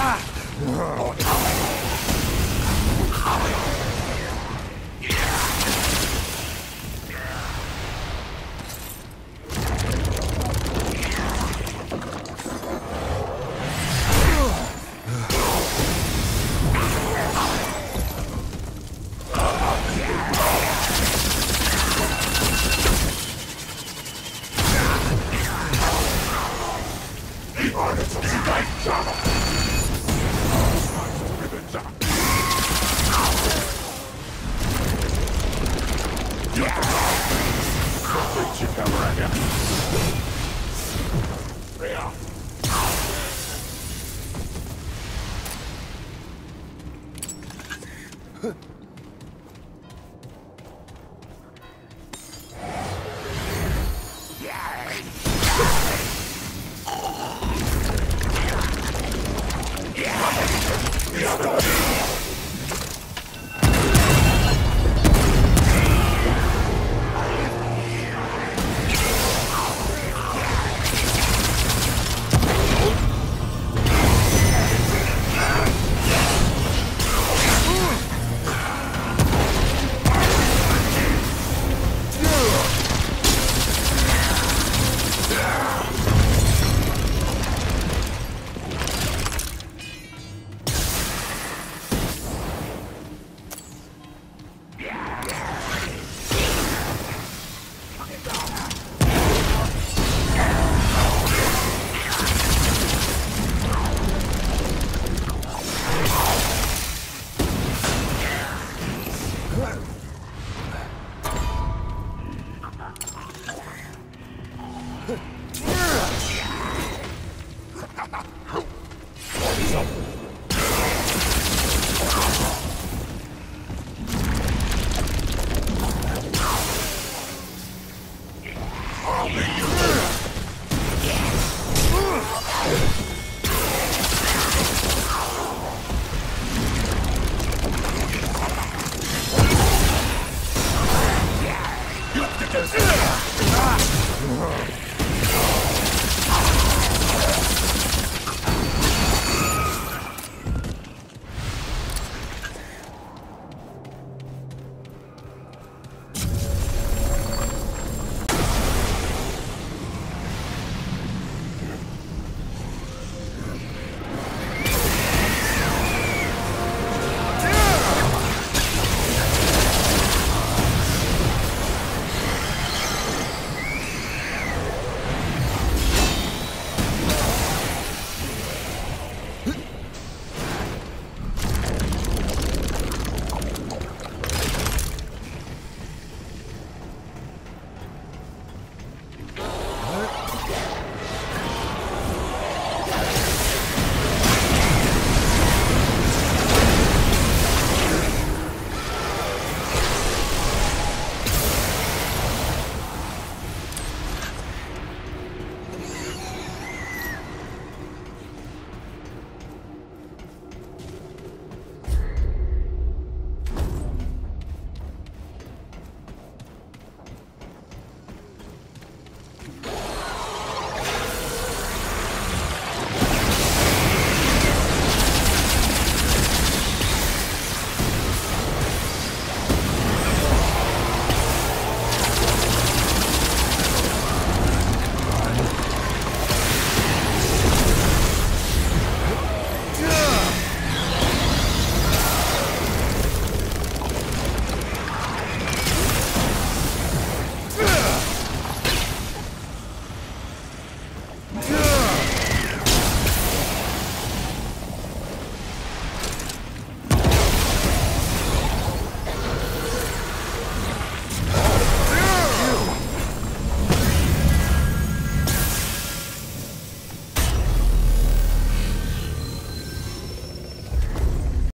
Ah! Stop!